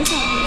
我想